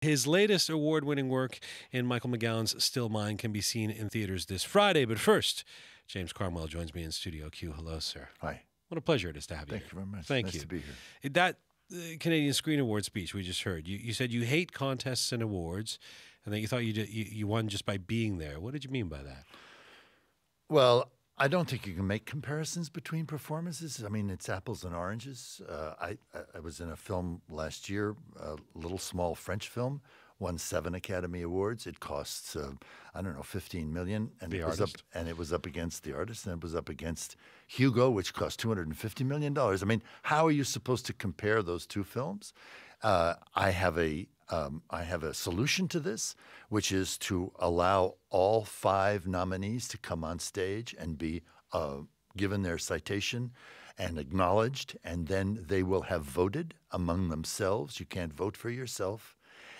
His latest award winning work in Michael McGowan's Still Mine can be seen in theaters this Friday. But first, James Cromwell joins me in Studio Q. Hello, sir. Hi. What a pleasure it is to have you. Thank here. you very much. Thank nice you. to be here. That uh, Canadian Screen Award speech we just heard, you, you said you hate contests and awards and that you thought you, did, you, you won just by being there. What did you mean by that? Well, I don't think you can make comparisons between performances. I mean, it's apples and oranges. Uh, I, I- was in a film last year, a little small French film, won seven Academy Awards. It costs, uh, I don't know, 15 million. And The it was Artist. up and it was up against the artist, and it was up against Hugo, which cost 250 million dollars. I mean, how are you supposed to compare those two films? Uh, I have a um, I have a solution to this, which is to allow all five nominees to come on stage and be uh, given their citation and acknowledged, and then they will have voted among themselves. You can't vote for yourself.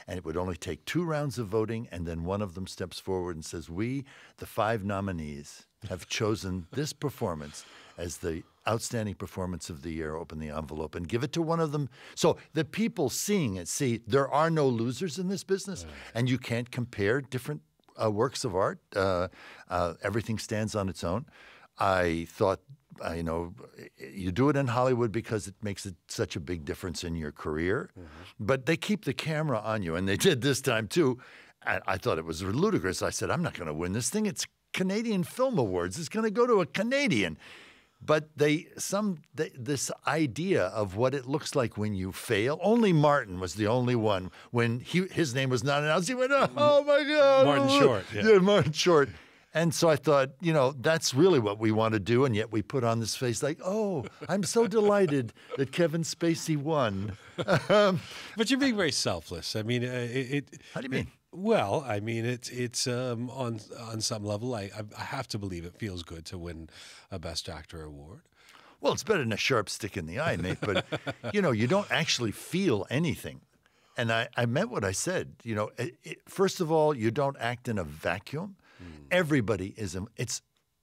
And it would only take two rounds of voting, and then one of them steps forward and says, We, the five nominees, have chosen this performance as the outstanding performance of the year. Open the envelope and give it to one of them. So the people seeing it see there are no losers in this business, and you can't compare different uh, works of art. Uh, uh, everything stands on its own. I thought, uh, you know, you do it in Hollywood because it makes it such a big difference in your career. But they keep the camera on you, and they did this time too. I, I thought it was ludicrous. I said, I'm not going to win this thing. It's Canadian Film Awards. It's going to go to a Canadian. But they some they, this idea of what it looks like when you fail. Only Martin was the only one when he his name was not announced. He went, "Oh, my God, Martin oh." Short, yeah. yeah, Martin Short." And so I thought, you know, that's really what we want to do, and yet we put on this face like, "Oh, I'm so delighted that Kevin Spacey won." But you're being very selfless. I mean, uh, it, it. How do you mean? Well, I mean, it's it's um, on on some level. I I have to believe it feels good to win a Best Actor award. Well, it's better than a sharp stick in the eye, mate. But you know, you don't actually feel anything. And I, I meant what I said. You know, it, it, first of all, you don't act in a vacuum. Everybody is. A, it's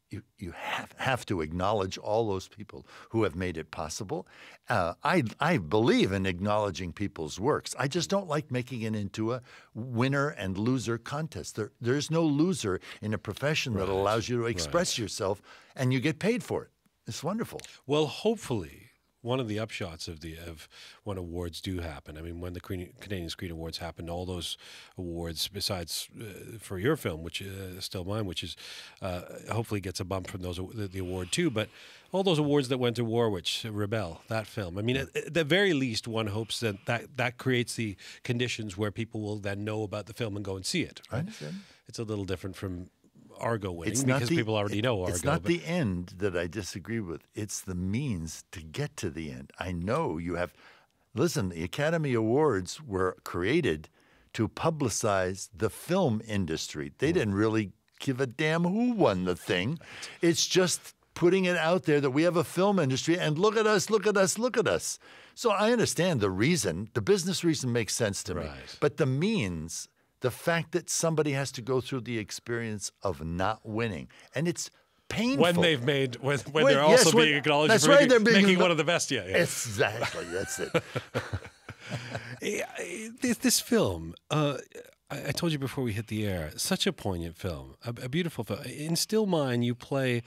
you. You have have to acknowledge all those people who have made it possible. Uh, I I believe in acknowledging people's works. I just don't like making it into a winner and loser contest. There there's no loser in a profession that allows you to express yourself, and you get paid for it. It's wonderful. Well, hopefully, one of the upshots of the of when awards do happen. I mean, when the Canadian Screen Awards happened, all those awards, besides uh, for your film, which is still mine, which is uh, hopefully gets a bump from those the, the award too. But all those awards that went to Warwich, Rebelle, that film. I mean, at, at the very least, one hopes that, that that creates the conditions where people will then know about the film and go and see it. Understand. It's a little different from Argo winning It's because not the, people already know Argo. It's not but- the end that I disagree with. It's the means to get to the end. I know you have. Listen, the Academy Awards were created to publicize the film industry. They mm. didn't really give a damn who won the thing. It's just putting it out there that we have a film industry and look at us, look at us, look at us. So I understand the reason. The business reason makes sense to me. But the means, the fact that somebody has to go through the experience of not winning, and it's painful. when they've made when, when When- they're yes, also when- being acknowledged that's for right, making, they're being making one of the best. Yeah, yeah. Exactly, that's it. This, this film, uh, I, I told you before we hit the air, such a poignant film, a, a beautiful film. In Still Mine, you play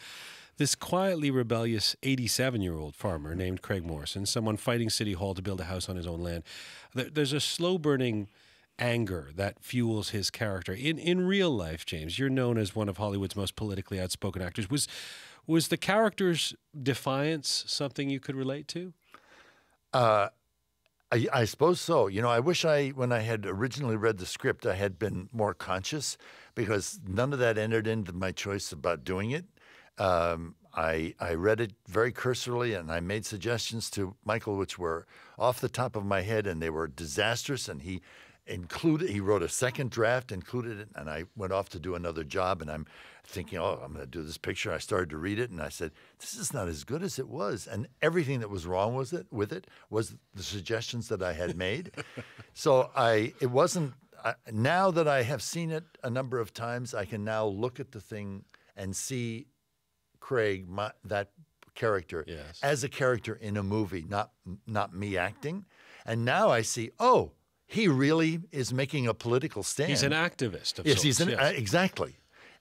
this quietly rebellious 87 year old farmer named Craig Morrison, someone fighting City Hall to build a house on his own land. There, there's a slow burning anger that fuels his character. In in real life, James, you're known as one of Hollywood's most politically outspoken actors. Was was the character's defiance something you could relate to? I, I suppose so. You know, I wish I, when I had originally read the script, I had been more conscious because none of that entered into my choice about doing it. Um, I, I read it very cursorily and I made suggestions to Michael, which were off the top of my head and they were disastrous. And he included, he wrote a second draft, included it, and I went off to do another job. And I'm thinking, oh, I'm going to do this picture. I started to read it and I said, this is not as good as it was. And everything that was wrong with it, with it was the suggestions that I had made. so I, it wasn't, I, now that I have seen it a number of times, I can now look at the thing and see Craig, my, that character, Yes. as a character in a movie, not not me acting. And now I see, oh, he really is making a political stand. He's an activist of yes, sorts. he's an, yes. uh, exactly,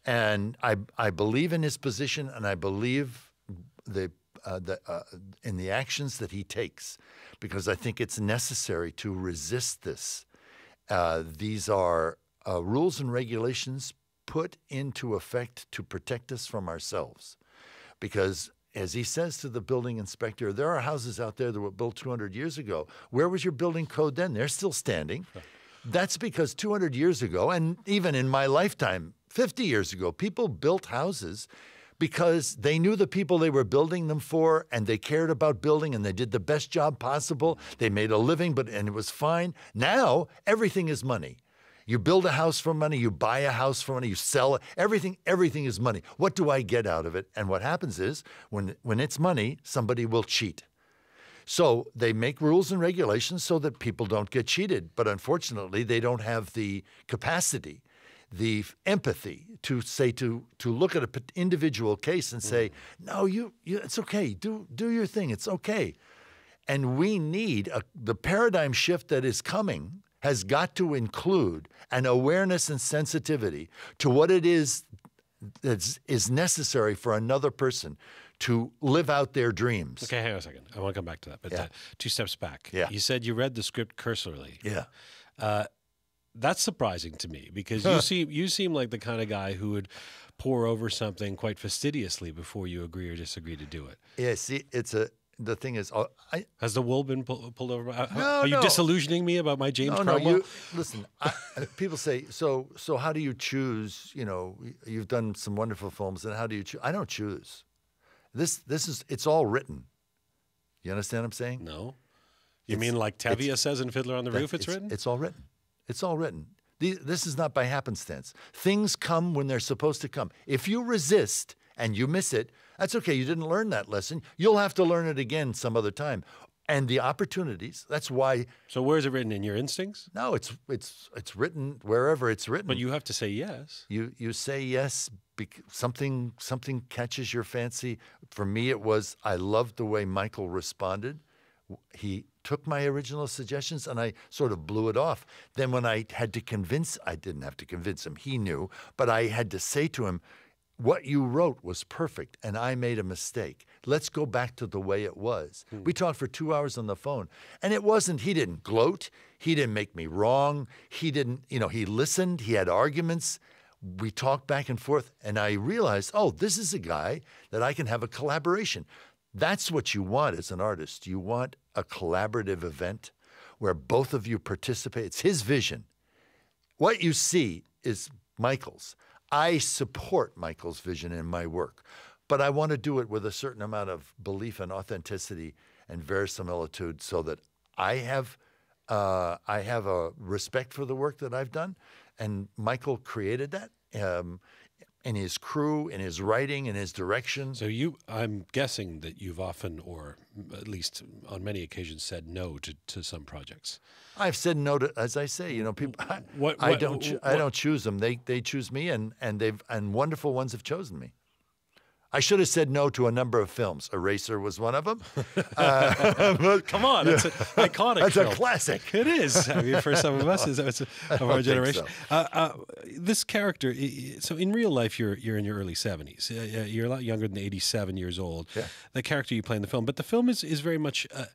and I I believe in his position, and I believe the uh, the uh, in the actions that he takes, because I think it's necessary to resist this. Uh, these are uh, rules and regulations put into effect to protect us from ourselves, because. As he says to the building inspector, there are houses out there that were built 200 years ago. Where was your building code then? They're still standing. That's because 200 years ago, and even in my lifetime, 50 years ago, people built houses because they knew the people they were building them for and they cared about building and they did the best job possible. They made a living, but and it was fine. Now everything is money. You build a house for money, you buy a house for money, you sell it. Everything, everything is money. What do I get out of it? And what happens is when when it's money, somebody will cheat. So they make rules and regulations so that people don't get cheated. But unfortunately, they don't have the capacity, the empathy to say to to look at an individual case and say, mm. "No, you, you it's okay. Do do your thing. It's okay." And we need a, the paradigm shift that is coming has got to include an awareness and sensitivity to what it is that is necessary for another person to live out their dreams. Okay, hang on a second. I want to come back to that, but Yeah. uh, two steps back. Yeah. You said you read the script cursorily. Yeah. That's surprising to me because you seem you seem like the kind of guy who would pour over something quite fastidiously before you agree or disagree to do it. Yeah, see, it's a the thing is, uh, I Has the wool been pull, pulled over? Are, No, are you no. disillusioning me about my James no, no. Cromwell? You listen. I, uh, people say so. So how do you choose? You know, you've done some wonderful films, and how do you choose? I don't choose. This this is it's all written. You understand what I'm saying? no. You It's- mean like Tevye says in Fiddler on the That- Roof? It's, written. It's all written. It's all written. The- This is not by happenstance. Things come when they're supposed to come. If you resist and you miss it, that's okay. You didn't learn that lesson. You'll have to learn it again some other time. And the opportunities. That's why. so where is it written in your instincts? No, it's it's it's written wherever it's written. But you have to say yes. You you say yes. Bec- something something catches your fancy. For me, it was I loved the way Michael responded. He took my original suggestions and I sort of blew it off. Then when I had to convince, I didn't have to convince him. He knew, but I had to say to him, "What you wrote was perfect, and I made a mistake. Let's go back to the way it was." Hmm. We talked for two hours on the phone, and it wasn't. He didn't gloat. He didn't make me wrong. He didn't. You know, he listened. He had arguments we talked back and forth, and I realized, oh, this is a guy that I can have a collaboration. That's what you want as an artist. You want a collaborative event where both of you participate. It's his vision. What you see is Michael's. I support Michael's vision in my work, but I want to do it with a certain amount of belief and authenticity and verisimilitude so that I have uh, I have a respect for the work that I've done, and Michael created that um, in his crew, in his writing, in his direction. So you, I'm guessing that you've often, or at least on many occasions, said no to, to some projects. I've said no to, as I say, you know, people. I, What- I don't, choo- I don't choose them. They they choose me, and and they've and wonderful ones have chosen me. I should have said no to a number of films. Eraser was one of them. Uh, but Come on, that's an iconic. that's a classic. It is. I mean, for some of us, it's, it's of our generation. so. Uh, uh, this character. So in real life, you're you're in your early seventies. Uh, you're a lot younger than eighty-seven years old. Yeah. The character you play in the film, but the film is is very much. Uh,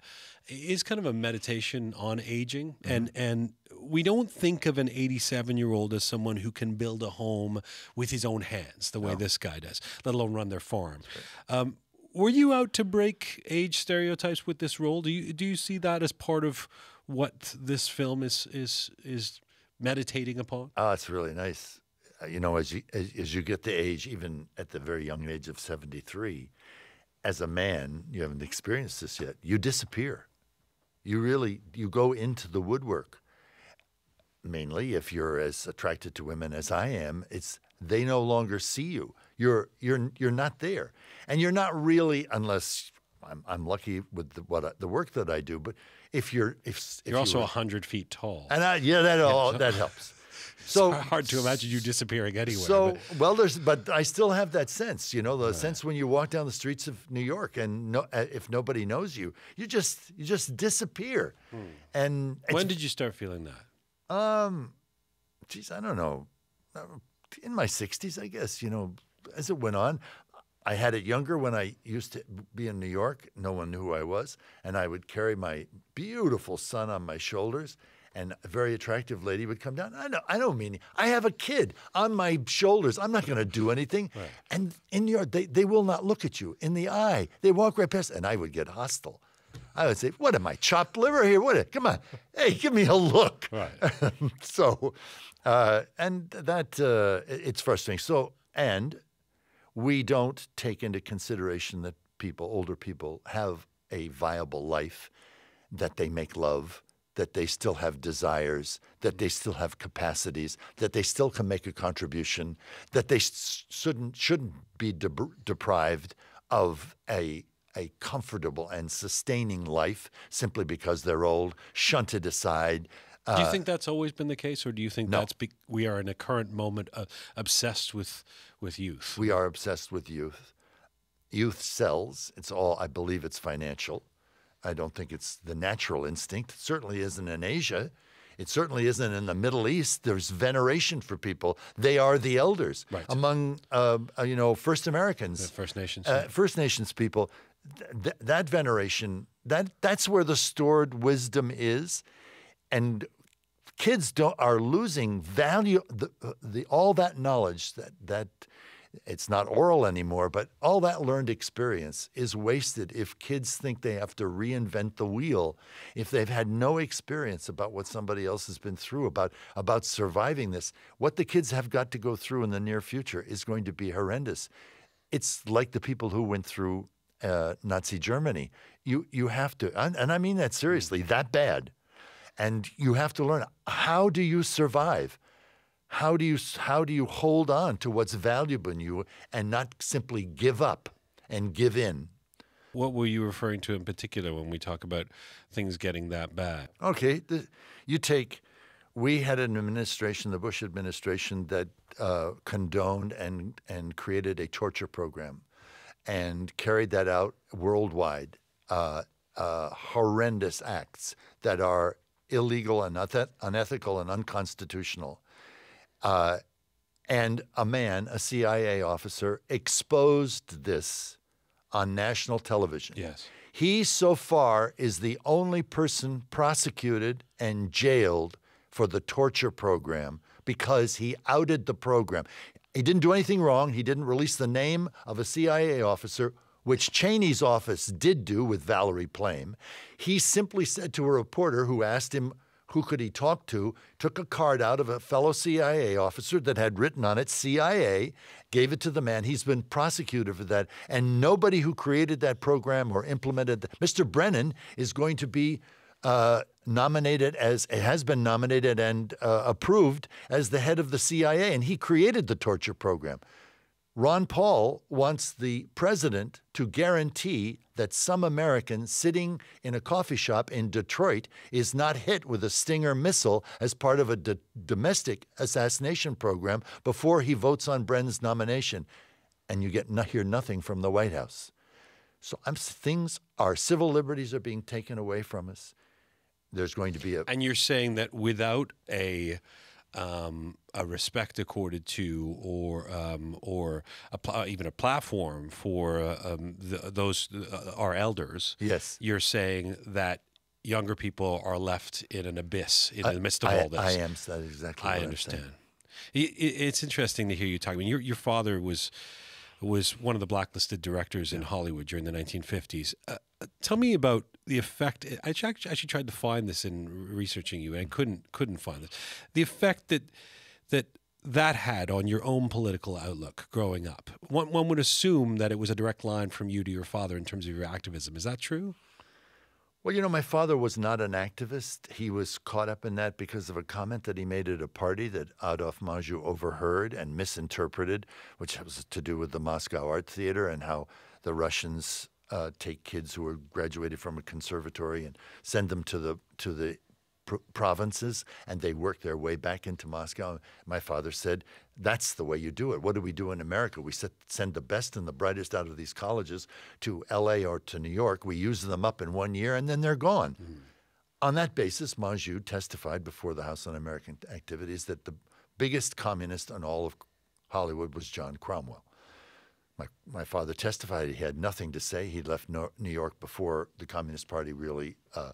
is kind of a meditation on aging Mm-hmm. and and we don't think of an 87 year old as someone who can build a home with his own hands the way this guy does let alone run their farm um, were you out to break age stereotypes with this role? Do you do you see that as part of what this film is is is meditating upon? Oh, it's really nice. Uh, You know, as you as, as you get the age, even at the very young age of seventy three, as a man, you haven't experienced this yet. You disappear. You really you go into the woodwork. Mainly, if you're as attracted to women as I am, it's they no longer see you. You're you're you're not there, and you're not really unless. I'm, I'm lucky with the, what I, the work that I do, but if you're if, if You're also hundred feet tall. and I, yeah that all that helps. So Hard to imagine you disappearing anywhere. so but- well, there's but I still have that sense, you know, the sense when you walk down the streets of New York and no, uh, if nobody knows you, you just you just disappear. And when did you start feeling that? Um, geez, I don't know. In my 60s, I guess, you know, as it went on, I had it younger when I used to be in New York. No one knew who I was. And I would carry my beautiful son on my shoulders. And a very attractive lady would come down. I know, I don't mean I have a kid on my shoulders. I'm not going to do anything. And in New York, they, they will not look at you in the eye. They walk right past, and I would get hostile. I would say, "What am I, chopped liver here? What? Come on, hey, give me a look." Right. so, uh, and that uh, it- it's frustrating. So, and we don't take into consideration that people, older people, have a viable life, that they make love, that they still have desires, that they still have capacities, that they still can make a contribution, that they shouldn't shouldn't be de- deprived of a a comfortable and sustaining life simply because they're old, shunted aside. Do you think that's always been the case, or do you think Uh, no. that's be- we are in a current moment uh, obsessed with with youth? We are obsessed with youth. Youth sells. It's all, I believe it's financial. I don't think it's the natural instinct. It certainly isn't in Asia. It certainly isn't in the Middle East. There's veneration for people. They are the elders. Right. Among, uh, uh, you know, First Americans. The First Nations. Uh, First Nations people, th- th- that veneration, that that's where the stored wisdom is, and kids don't are losing value. The, the all that knowledge that that it's not oral anymore, but all that learned experience is wasted if kids think they have to reinvent the wheel if they've had no experience about what somebody else has been through about about surviving this. What the kids have got to go through in the near future is going to be horrendous. It's like the people who went through uh, Nazi Germany. You you have to, and, and I mean that seriously, that bad, and you have to learn how do you survive. How do you how do you hold on to what's valuable in you and not simply give up and give in? what were you referring to in particular when we talk about things getting that bad? Okay, the, you take. We had an administration, the Bush administration, that uh, condoned and and created a torture program, and carried that out worldwide. Uh, uh, horrendous acts that are illegal and uneth- unethical and unconstitutional. Uh, and a man, a CIA officer, exposed this on national television. Yes. He, so far, is the only person prosecuted and jailed for the torture program because he outed the program. He didn't do anything wrong. He didn't release the name of a CIA officer, which Cheney's office did do with Valerie Plame. He simply said to a reporter who asked him who could he talk to, took a card out of a fellow CIA officer that had written on it CIA, gave it to the man. He's been prosecuted for that. And nobody who created that program or implemented that, Mr. Brennan is going to be uh, nominated as, has been nominated and uh, approved as the head of the CIA. And he created the torture program. Ron Paul wants the president to guarantee that some American sitting in a coffee shop in Detroit is not hit with a Stinger missile as part of a domestic assassination program before he votes on Brennan's nomination. And you get no- hear nothing from the White House. So I'm, things, our civil liberties are being taken away from us. There's going to be a And you're saying that without a um, a respect accorded to, or um, or a pl- even a platform for uh, um, the, those uh, our elders, yes. you're saying that younger people are left in an abyss in the midst of I, all this. I am. That's exactly. I understand. saying. I- i- It's interesting to hear you talk. I mean, your your father was was one of the blacklisted directors in Hollywood during the 1950s. Uh, uh, tell me about the effect. I actually, tried to find this in researching you, and couldn't couldn't find this. The effect that that that had on your own political outlook growing up. One one would assume that it was a direct line from you to your father in terms of your activism. Is that true? Well, you know, my father was not an activist. He was caught up in that because of a comment that he made at a party that Adolphe Menjou overheard and misinterpreted, which was to do with the Moscow Art Theater and how the Russians uh, take kids who are graduated from a conservatory and send them to the to the pr- provinces, and they work their way back into Moscow. My father said, "That's the way you do it. What do we do in America? We set, send the best and the brightest out of these colleges to L.A. or to New York. We use them up in one year, and then they're gone." on that basis, Menjou testified before the House Un-American Activities that the biggest communist in all of Hollywood was John Cromwell. My, my father testified he had nothing to say. He'd left New York before the Communist Party really uh,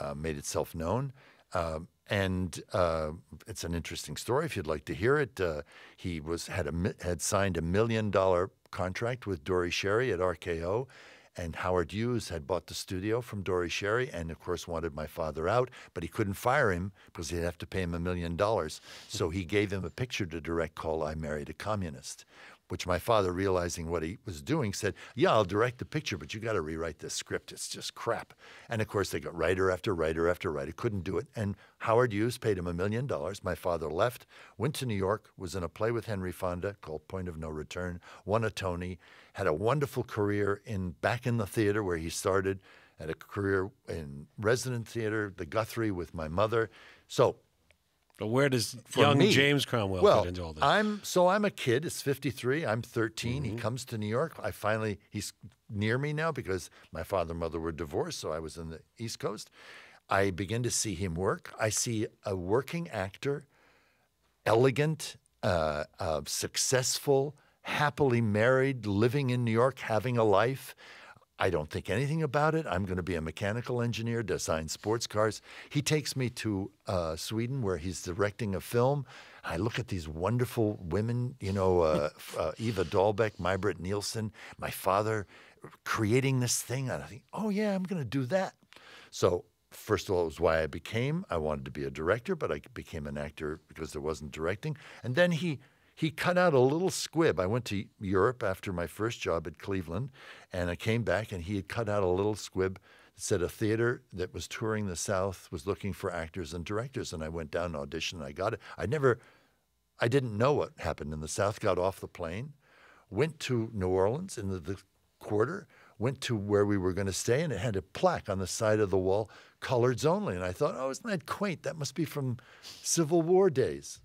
uh, made itself known. Um, and uh, it's an interesting story. If you'd like to hear it, uh, he was had a had signed a million dollar contract with Dore Schary at RKO, and Howard Hughes had bought the studio from Dore Schary and of course wanted my father out, but he couldn't fire him because he'd have to pay him a million dollars. So he gave him a picture to direct called "I Married a Communist." Which my father, realizing what he was doing, said, Yeah, I'll direct the picture, but you got to rewrite this script. It's just crap. And of course, they got writer after writer after writer, couldn't do it. And Howard Hughes paid him a million dollars. My father left, went to New York, was in a play with Henry Fonda called Point of No Return, won a Tony, had a wonderful career in back in the theater where he started, had a career in resident theater, the Guthrie with my mother. So but where does young me, James Cromwell well, fit into all this? I'm so I'm a kid. It's 53. I'm 13. Mm-hmm. He comes to New York. I finally he's near me now because my father and mother were divorced, so I was in the East Coast. I begin to see him work. I see a working actor, elegant, uh, uh, successful, happily married, living in New York, having a life. I don't think anything about it. I'm going to be a mechanical engineer, design sports cars. He takes me to uh, Sweden where he's directing a film. I look at these wonderful women, you know, uh, uh, Eva Dahlbeck, Maj-Britt Nilsson, my father creating this thing. And I think, oh, yeah, I'm going to do that. So, first of all, it was why I became. I wanted to be a director, but I became an actor because there wasn't directing. And then he he cut out a little squib. I went to Europe after my first job at Cleveland, and I came back, and he had cut out a little squib that said a theater that was touring the South was looking for actors and directors. And I went down and auditioned, and I got it. I never, I didn't know what happened in the South. Got off the plane, went to New Orleans in the, the quarter, went to where we were going to stay, and it had a plaque on the side of the wall, coloreds only. And I thought, oh, isn't that quaint? That must be from Civil War days.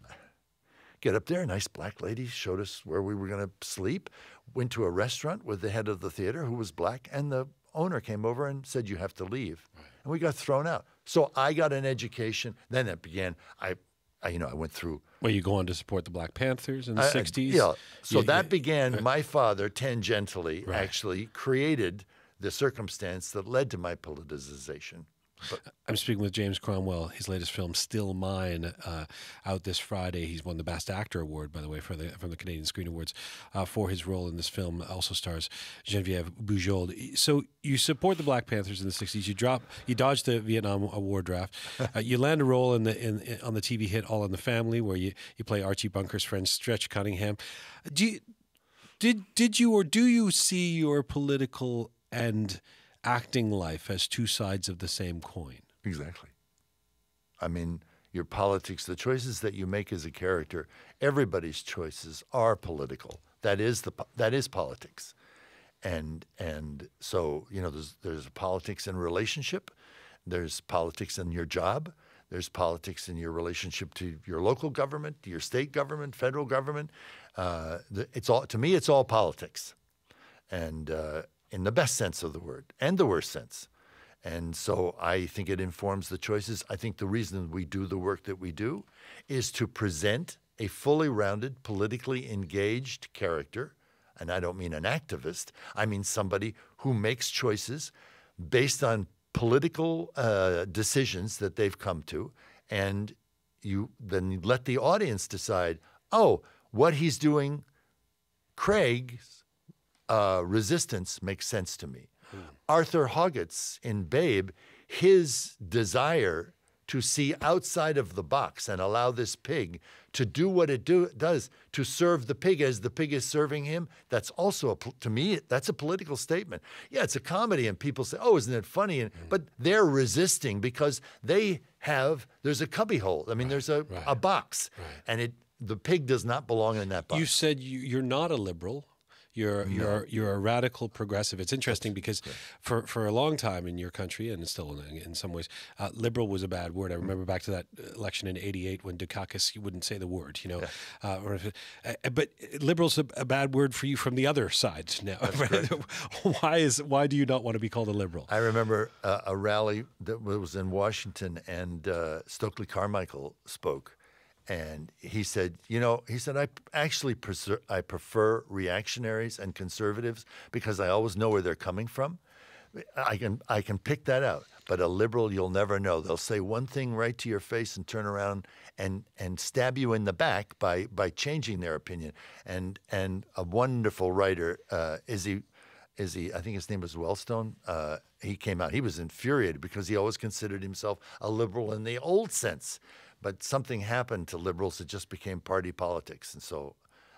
Get up there, a nice black lady showed us where we were going to sleep. Went to a restaurant with the head of the theater who was black, and the owner came over and said, You have to leave. Right. And we got thrown out. So I got an education. Then it began. I, I you know, I went through. Well, you go on to support the Black Panthers in the I, 60s? Yeah. So that began, my father tangentially right. actually created the circumstance that led to my politicization. But, I'm speaking with James Cromwell. His latest film, Still Mine, uh, out this Friday. He's won the Best Actor award, by the way, for the from the Canadian Screen Awards uh, for his role in this film. Also stars Genevieve Bujold. So you support the Black Panthers in the '60s. You drop, you dodged the Vietnam War draft. Uh, you land a role in the in, in, on the TV hit All in the Family, where you you play Archie Bunker's friend Stretch Cunningham. Do you, did did you or do you see your political and acting life as two sides of the same coin. Exactly. I mean, your politics, the choices that you make as a character, everybody's choices are political. That is the that is politics. And and so, you know, there's there's politics in relationship, there's politics in your job, there's politics in your relationship to your local government, to your state government, federal government. Uh, it's all to me, it's all politics, and uh, in the best sense of the word and the worst sense. And so I think it informs the choices. I think the reason we do the work that we do is to present a fully rounded, politically engaged character. And I don't mean an activist, I mean somebody who makes choices based on political uh, decisions that they've come to. And you then let the audience decide oh, what he's doing, Craig's uh, resistance makes sense to me. Mm. Arthur Hoggett's in Babe, his desire to see outside of the box and allow this pig to do what it do, does to serve the pig as the pig is serving him that's also a, to me that's a political statement yeah it's a comedy and people say oh isn't it funny and, mm. but they're resisting because they have there's a cubbyhole i mean right, there's a, right, a box right. and it the pig does not belong in that box you said you, you're not a liberal You're you're you're a radical progressive. It's interesting because for, for a long time in your country and still in, in some ways, uh, liberal was a bad word. I remember back to that election in '88 when Dukakis you wouldn't say the word, you know. Uh, or if, uh, but liberal's a, a bad word for you from the other side now. why is why do you not want to be called a liberal? I remember uh, a rally that was in Washington, and uh, Stokely Carmichael spoke, and he said, you know, he said I actually preser- I prefer reactionaries and conservatives because I always know where they're coming from. I can I can pick that out. But a liberal, you'll never know. They'll say one thing right to your face and turn around and and stab you in the back by by changing their opinion. And and a wonderful writer, uh, Izzy, Izzy, I think his name was Wellstone. Uh, he came out. He was infuriated because he always considered himself a liberal in the old sense. But something happened to liberals; it just became party politics, and so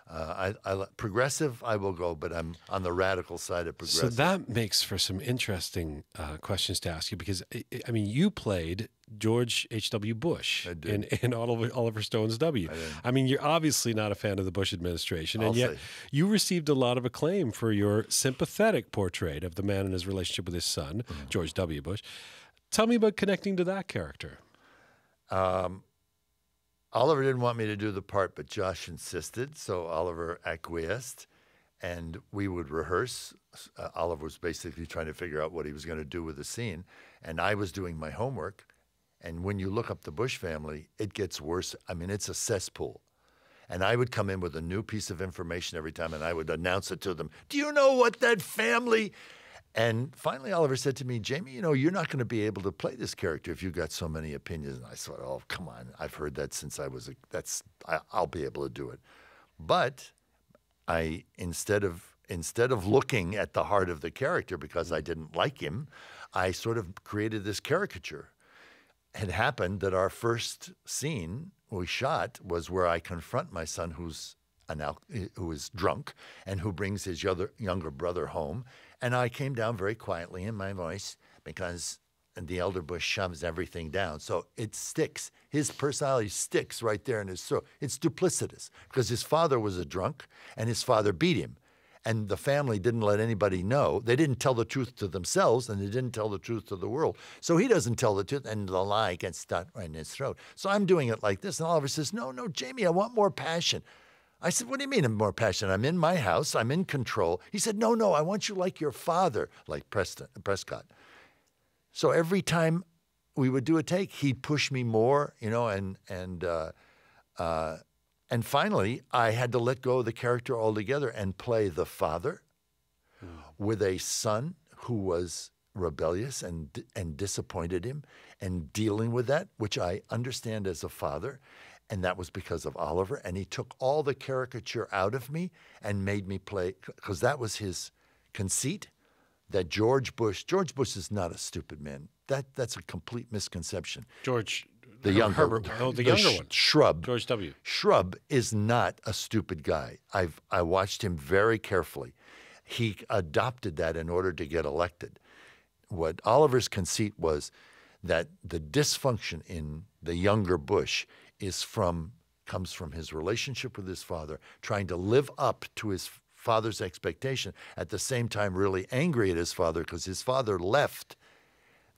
uh, I, I, progressive, I will go, but I'm on the radical side of progressive. So that makes for some interesting uh, questions to ask you because I mean, you played George H.W. Bush in, in Oliver, Oliver Stone's W. I, I, mean, you're obviously not a fan of the Bush administration, and I'll yet say. you received a lot of acclaim for your sympathetic portrait of the man and his relationship with his son, mm-hmm. George W. Bush. Tell me about connecting to that character. Um, Oliver didn't want me to do the part, but Josh insisted, so Oliver acquiesced, and we would rehearse. Uh, Oliver was basically trying to figure out what he was going to do with the scene, and I was doing my homework. And when you look up the Bush family, it gets worse. I mean, it's a cesspool. And I would come in with a new piece of information every time, and I would announce it to them. Do you know what that family? And finally, Oliver said to me, Jamie, you know, you're not going to be able to play this character if you've got so many opinions. And I thought, oh, come on. I've heard that since I was a, that's, I, I'll be able to do it. But I, instead of, instead of looking at the heart of the character because I mm. didn't like him, I sort of created this caricature. It happened that our first scene we shot was where I confront my son who's an al- who is drunk and who brings his other, younger brother home and I came down very quietly in my voice because the elder Bush shoves everything down. So it sticks. His personality sticks right there in his throat. It's duplicitous because his father was a drunk and his father beat him. And the family didn't let anybody know. They didn't tell the truth to themselves and they didn't tell the truth to the world. So he doesn't tell the truth and the lie gets stuck right in his throat. So I'm doing it like this. And Oliver says, No, no, Jamie, I want more passion. I said, What do you mean I'm more passionate? I'm in my house, I'm in control. He said, No, no, I want you like your father, like Preston, Prescott. So every time we would do a take, he'd push me more, you know, and and uh, uh, and finally I had to let go of the character altogether and play the father mm. with a son who was rebellious and and disappointed him and dealing with that, which I understand as a father, and that was because of Oliver. And he took all the caricature out of me and made me play, because that was his conceit that George Bush, George Bush is not a stupid man. That That's a complete misconception. George, the younger, Herbert, oh, the, the younger one, Shrub, George W. Shrub is not a stupid guy. I've I watched him very carefully. He adopted that in order to get elected. What Oliver's conceit was that the dysfunction in the younger Bush is from comes from his relationship with his father, trying to live up to his father's expectation, at the same time really angry at his father because his father left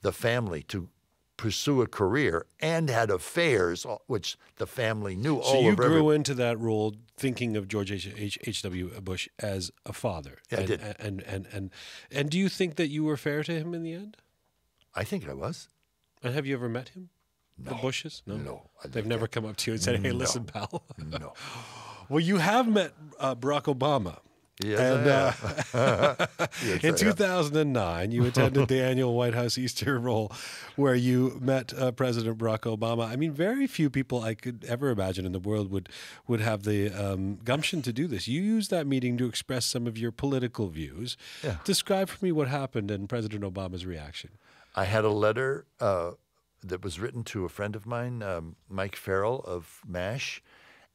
the family to pursue a career and had affairs, uh, which the family knew so all you grew every... into that role thinking of George H.W. Bush as a father. Yeah, and, I did. And, and, and, and do you think that you were fair to him in the end? I think I was. And have you ever met him? No. The Bushes? No. No. They've never come up to you and said, hey, no. listen, pal. no. Well, you have met uh, Barack Obama. Yes, and, uh, yes, in 2009, you attended the annual White House Easter Roll, where you met uh, President Barack Obama. I mean, very few people I could ever imagine in the world would would have the um, gumption to do this. You used that meeting to express some of your political views. Yeah. Describe for me what happened and President Obama's reaction. I had a letter uh, that was written to a friend of mine, um, Mike Farrell of MASH,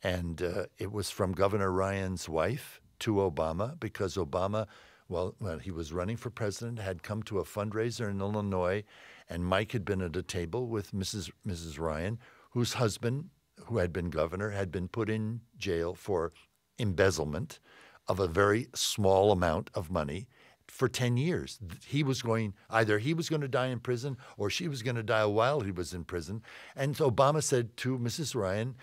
and uh, it was from Governor Ryan's wife to Obama because Obama, well, well, he was running for president, had come to a fundraiser in Illinois, and Mike had been at a table with Mrs. Mrs. Ryan, whose husband, who had been governor, had been put in jail for embezzlement of a very small amount of money for 10 years. He was going, either he was going to die in prison or she was going to die while he was in prison. And so Obama said to Mrs. Ryan,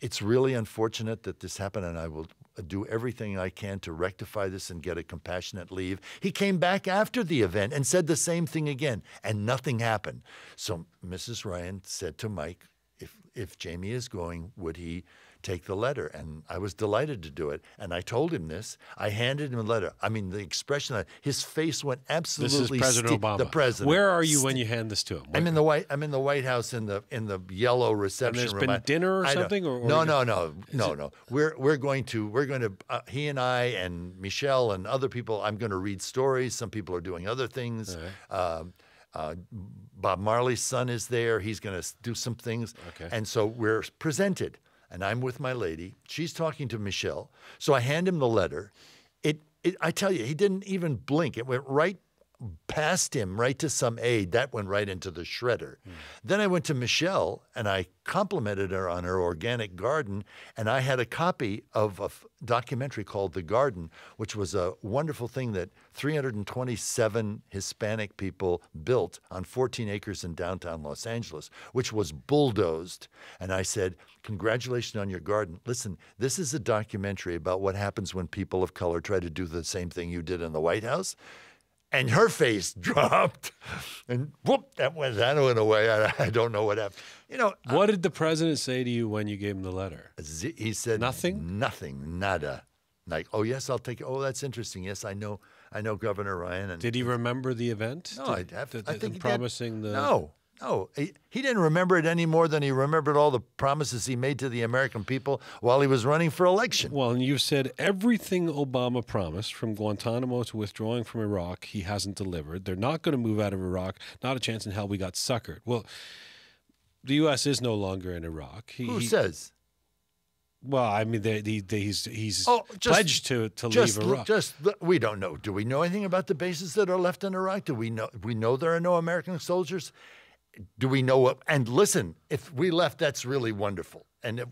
It's really unfortunate that this happened, and I will do everything I can to rectify this and get a compassionate leave. He came back after the event and said the same thing again, and nothing happened. So Mrs. Ryan said to Mike, if, if Jamie is going, would he take the letter. And I was delighted to do it. And I told him this. I handed him a letter. I mean, the expression, his face went absolutely. This is President Obama. The president. Where are you when you hand this to him? I'm in the white. I'm in the White House in the in the yellow reception and there's room. been dinner or something, or, or no, no, no, no, no. We're we're going to we're going to uh, he and I and Michelle and other people. I'm going to read stories. Some people are doing other things. Right. Um, uh, Bob Marley's son is there. He's going to do some things. Okay. And so we're presented and I'm with my lady. She's talking to Michelle. So I hand him the letter. It, it I tell you, he didn't even blink. It went right past him right to some aide. That went right into the shredder. Mm. Then I went to Michelle and I complimented her on her organic garden. And I had a copy of a f- documentary called The Garden, which was a wonderful thing that 327 Hispanic people built on 14 acres in downtown Los Angeles, which was bulldozed. And I said, Congratulations on your garden. Listen, this is a documentary about what happens when people of color try to do the same thing you did in the White House and her face dropped, and whoop, that went that went away. I, I don't know what happened. You know, what did the president say to you when you gave him the letter? He said nothing, nothing, nada. Like, oh yes, I'll take it. Oh, that's interesting. Yes, I know, I know Governor Ryan. And did he remember the event? No, did, I, I think promising the no. No, he, he didn't remember it any more than he remembered all the promises he made to the American people while he was running for election. Well, and you've said everything Obama promised, from Guantanamo to withdrawing from Iraq, he hasn't delivered. They're not going to move out of Iraq. Not a chance in hell. We got suckered. Well, the U.S. is no longer in Iraq. He, Who says? Well, I mean, they, they, they, he's he's oh, just, pledged to to just, leave Iraq. Just we don't know. Do we know anything about the bases that are left in Iraq? Do we know? We know there are no American soldiers do we know what? And listen, if we left, that's really wonderful. And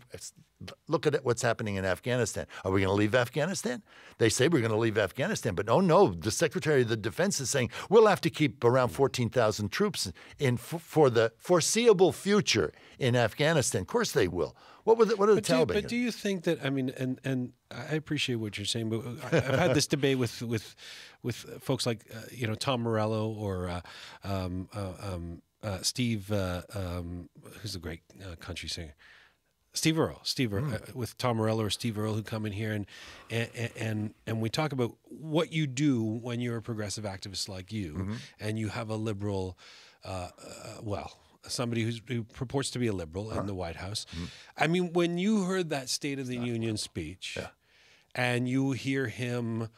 look at it, what's happening in Afghanistan. Are we going to leave Afghanistan? They say we're going to leave Afghanistan, but oh no, the Secretary of the Defense is saying we'll have to keep around 14,000 troops in for the foreseeable future in Afghanistan. Of course they will. What were the, what are the Taliban? Do you, but do you think that I mean, and and I appreciate what you're saying, but I've had this debate with with with folks like uh, you know Tom Morello or uh, um, uh, um, uh, Steve, uh, um, who's a great uh, country singer. Steve Earle, Steve mm. with Tom Morello or Steve Earle, who come in here and, and and and we talk about what you do when you're a progressive activist like you, mm-hmm. and you have a liberal, uh, well, somebody who purports to be a liberal huh. in the White House. Mm-hmm. I mean, when you heard that State of the Union speech, yeah. and you hear him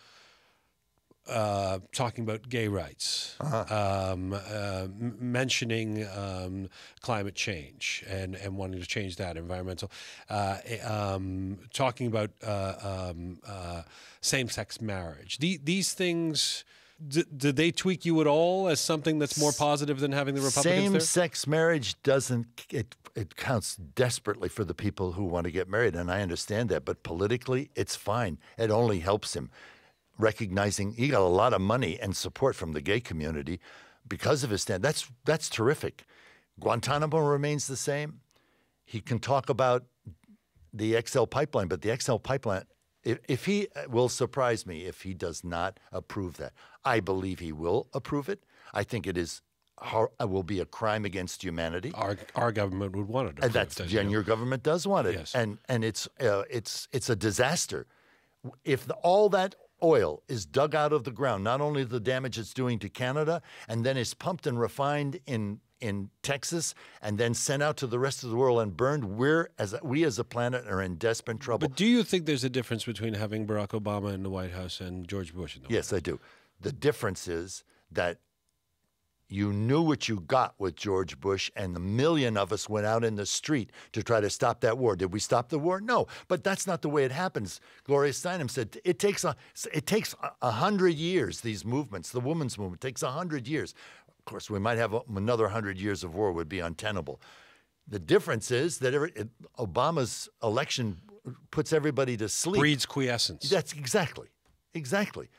uh, talking about gay rights, uh-huh. um, uh, mentioning um, climate change and, and wanting to change that, environmental, uh, um, talking about uh, um, uh, same sex marriage. The, these things. Did they tweak you at all as something that's more positive than having the Republicans Same sex marriage doesn't it it counts desperately for the people who want to get married and I understand that but politically it's fine it only helps him recognizing he got a lot of money and support from the gay community because of his stand. That's that's terrific. Guantanamo remains the same. He can talk about the XL pipeline, but the XL pipeline, if, if he uh, will surprise me if he does not approve that. I believe he will approve it. I think it is uh, will be a crime against humanity. Our our government would want it. And that's and you your government does want it. Yes. And and it's uh, it's it's a disaster. If the, all that oil is dug out of the ground, not only the damage it's doing to Canada, and then is pumped and refined in in Texas and then sent out to the rest of the world and burned, we're as we as a planet are in desperate trouble. But do you think there's a difference between having Barack Obama in the White House and George Bush in the White yes, House? Yes, I do. The difference is that you knew what you got with George Bush, and a million of us went out in the street to try to stop that war. Did we stop the war? No, but that's not the way it happens. Gloria Steinem said it takes a it takes a hundred years. These movements, the women's movement, takes a hundred years. Of course, we might have another hundred years of war would be untenable. The difference is that Obama's election puts everybody to sleep. Breeds quiescence. That's exactly, exactly.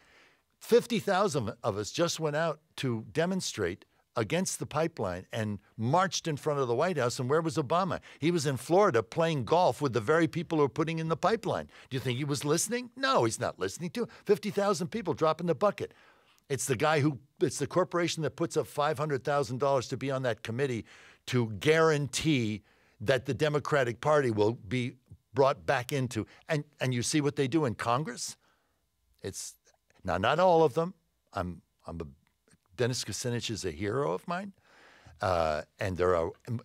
50,000 of us just went out to demonstrate against the pipeline and marched in front of the White House. And where was Obama? He was in Florida playing golf with the very people who are putting in the pipeline. Do you think he was listening? No, he's not listening to 50,000 people dropping the bucket. It's the guy who, it's the corporation that puts up $500,000 to be on that committee to guarantee that the Democratic Party will be brought back into. And, and you see what they do in Congress? It's now not all of them. I'm, I'm a, Dennis Kucinich is a hero of mine. Uh, and there are um,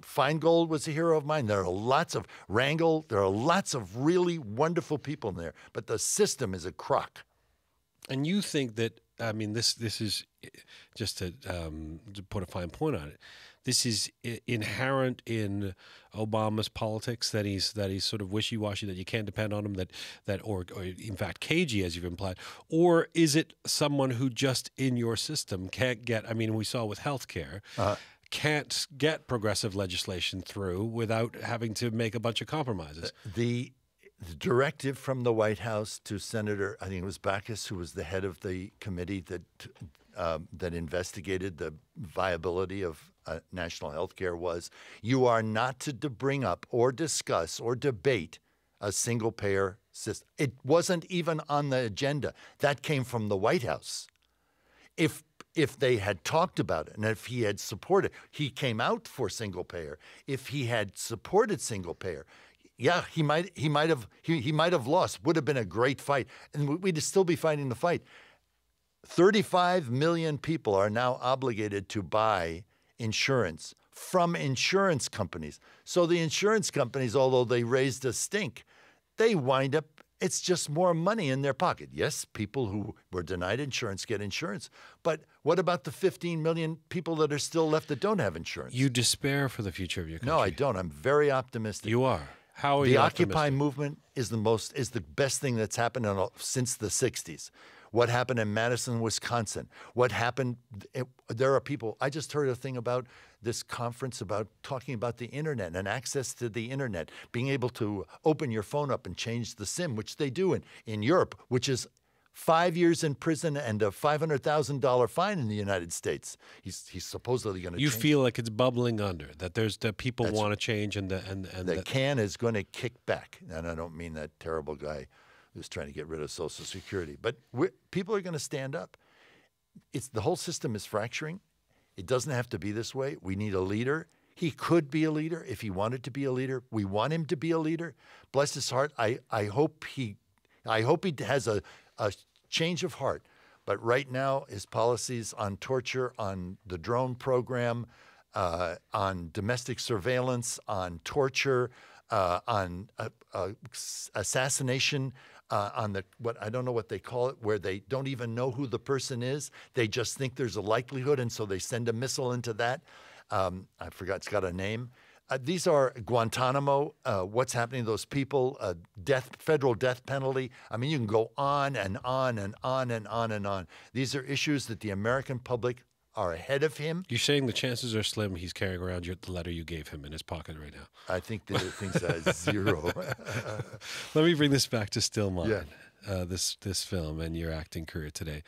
Feingold was a hero of mine. There are lots of Rangel. There are lots of really wonderful people in there, but the system is a crock. And you think that I mean this this is just to, um, to put a fine point on it. This is inherent in Obama's politics that he's that he's sort of wishy washy that you can't depend on him that that or, or, in fact cagey as you've implied, or is it someone who just in your system can't get? I mean, we saw with healthcare. Uh-huh can't get progressive legislation through without having to make a bunch of compromises. The the directive from the White House to Senator, I think it was Baucus, who was the head of the committee that um, that investigated the viability of uh, national health care, was you are not to bring up or discuss or debate a single payer system. It wasn't even on the agenda. That came from the White House. If if they had talked about it and if he had supported, he came out for single payer. If he had supported single payer, yeah, he might he might have he, he might have lost. Would have been a great fight, and we'd still be fighting the fight. 35 million people are now obligated to buy insurance from insurance companies. So the insurance companies, although they raised a stink, they wind up it's just more money in their pocket. Yes, people who were denied insurance get insurance, but what about the 15 million people that are still left that don't have insurance? You despair for the future of your country. No, I don't. I'm very optimistic. You are. How are the you Occupy movement is the most is the best thing that's happened in, since the 60s. What happened in Madison, Wisconsin? What happened? It, there are people. I just heard a thing about this conference about talking about the internet and access to the internet, being able to open your phone up and change the SIM, which they do in, in Europe, which is five years in prison and a five hundred thousand dollar fine in the United States. He's he's supposedly going to. You feel like it's bubbling under that there's that people want to change and the and and the, the can is going to kick back, and I don't mean that terrible guy who's trying to get rid of Social Security, but people are going to stand up. It's the whole system is fracturing. It doesn't have to be this way. We need a leader. He could be a leader if he wanted to be a leader. We want him to be a leader. Bless his heart. I, I hope he I hope he has a a change of heart. But right now, his policies on torture, on the drone program, uh, on domestic surveillance, on torture, uh, on uh, uh assassination, uh, on the what I don't know what they call it, where they don't even know who the person is. They just think there's a likelihood, and so they send a missile into that. Um, I forgot; it's got a name. Uh, these are Guantanamo, uh, what's happening to those people, uh, death, federal death penalty. I mean, you can go on and on and on and on and on. These are issues that the American public are ahead of him. You're saying the chances are slim he's carrying around your, the letter you gave him in his pocket right now. I think that things are zero. Let me bring this back to Still Mine, yeah. Uh, this this film and your acting career today.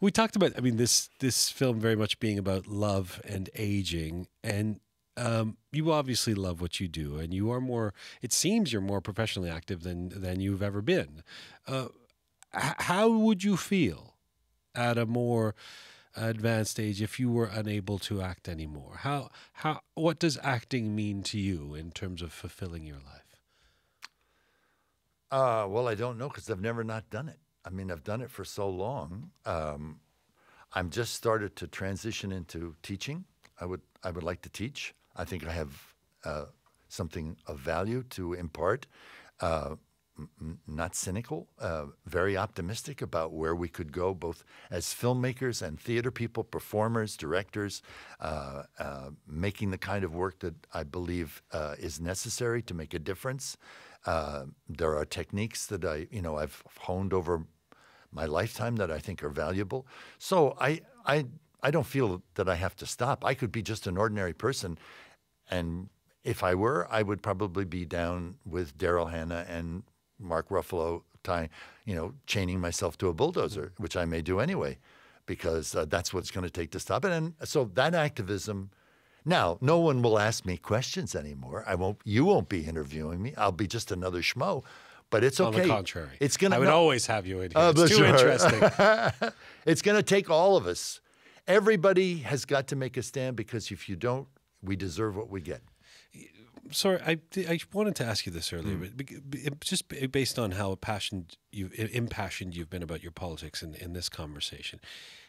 We talked about, I mean, this this film very much being about love and aging, and um, you obviously love what you do, and you are more. It seems you're more professionally active than than you've ever been. Uh, how would you feel at a more advanced age if you were unable to act anymore? How how what does acting mean to you in terms of fulfilling your life? Uh, well, I don't know because I've never not done it. I mean, I've done it for so long. Um, I'm just started to transition into teaching. I would I would like to teach. I think I have uh, something of value to impart. Uh, not cynical, uh, very optimistic about where we could go, both as filmmakers and theater people, performers, directors, uh, uh, making the kind of work that I believe uh, is necessary to make a difference. there are techniques that I, you know, I've honed over my lifetime that I think are valuable. So I, I, I don't feel that I have to stop. I could be just an ordinary person and if I were, I would probably be down with Daryl Hannah and Mark Ruffalo, tying, you know, chaining myself to a bulldozer, which I may do anyway, because uh, that's what it's going to take to stop it. And so that activism. Now, no one will ask me questions anymore. I won't. You won't be interviewing me. I'll be just another schmo. But it's okay. On the contrary, it's gonna. I would always have you in here. Uh, it's too sure. interesting. it's going to take all of us. Everybody has got to make a stand because if you don't, we deserve what we get. Sorry, I, I wanted to ask you this earlier, Mm. but just based on how passionate you impassioned you've been about your politics in, in this conversation,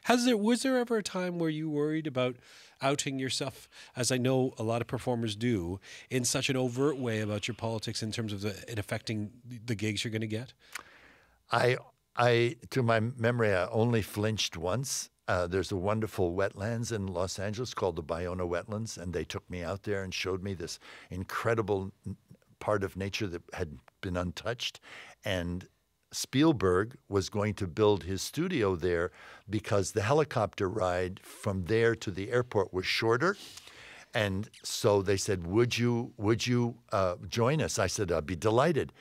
has there was there ever a time where you worried about outing yourself, as I know a lot of performers do, in such an overt way about your politics in terms of the, it affecting the gigs you're going to get? I, I, to my memory, I only flinched once. Uh, there's a wonderful wetlands in Los Angeles called the Ballona Wetlands, and they took me out there and showed me this incredible part of nature that had been untouched. And Spielberg was going to build his studio there because the helicopter ride from there to the airport was shorter. And so they said, "Would you would you uh, join us?" I said, "I'd be delighted."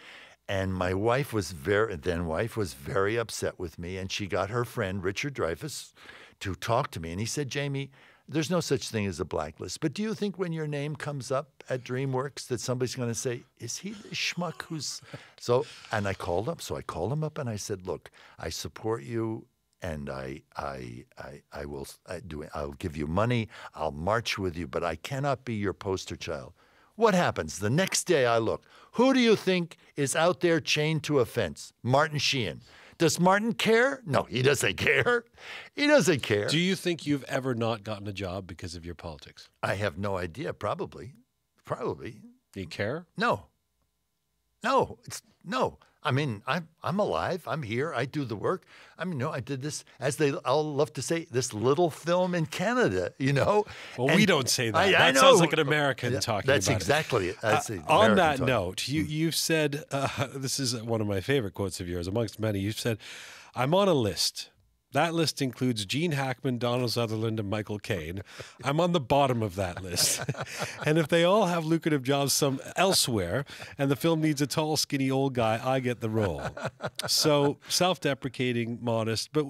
And my wife was very then wife was very upset with me, and she got her friend Richard Dreyfuss to talk to me, and he said, "Jamie." There's no such thing as a blacklist. But do you think when your name comes up at DreamWorks that somebody's going to say, "Is he the schmuck who's?" So, and I called up. So I called him up and I said, "Look, I support you and I, I, I, I will I do. I'll give you money. I'll march with you, but I cannot be your poster child. What happens the next day? I look. Who do you think is out there chained to a fence? Martin Sheen. Does Martin care? No, he doesn't care. He doesn't care. Do you think you've ever not gotten a job because of your politics? I have no idea. Probably, probably. Do you care? No. No, it's no. I mean, I'm I'm alive. I'm here. I do the work. I mean, no, I did this as they all love to say, this little film in Canada. You know. Well, And we don't say that. I, that I know. sounds like an American Yeah, talking That's about exactly it. That's Uh, on that talk. note, you you've said uh, this is one of my favorite quotes of yours, amongst many. You've said, "I'm on a list. That list includes Gene Hackman, Donald Sutherland, and Michael Caine. I'm on the bottom of that list, and if they all have lucrative jobs some elsewhere, and the film needs a tall, skinny old guy, I get the role. So self-deprecating, modest, but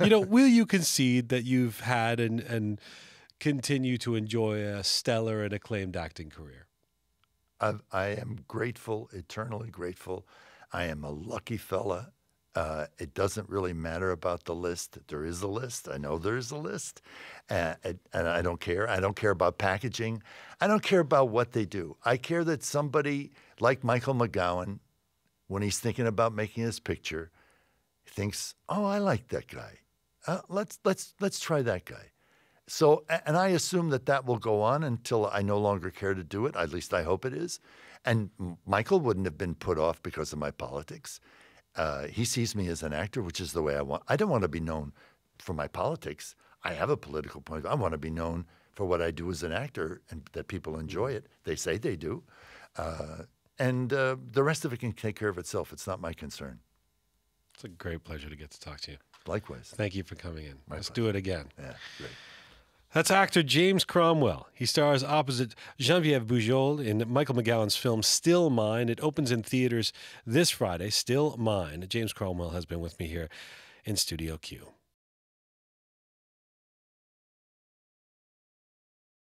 you know, will you concede that you've had and and continue to enjoy a stellar and acclaimed acting career? I, I am grateful, eternally grateful. I am a lucky fella. Uh, it doesn't really matter about the list. There is a list. I know there is a list. And, and I don't care. I don't care about packaging. I don't care about what they do. I care that somebody like Michael McGowan, when he's thinking about making his picture, thinks, "Oh, I like that guy. Uh, let's let's let's try that guy." So, and I assume that that will go on until I no longer care to do it. At least I hope it is. And Michael wouldn't have been put off because of my politics. Uh, he sees me as an actor, which is the way I want. I don't want to be known for my politics. I have a political point. I want to be known for what I do as an actor, and that people enjoy it. They say they do, uh, and uh, the rest of it can take care of itself. It's not my concern. It's a great pleasure to get to talk to you. Likewise. Thank you for coming in. Let's do it again. Yeah, great. That's actor James Cromwell. He stars opposite Geneviève Bujold in Michael McGowan's film Still Mine. It opens in theaters this Friday. Still Mine. James Cromwell has been with me here in Studio Q.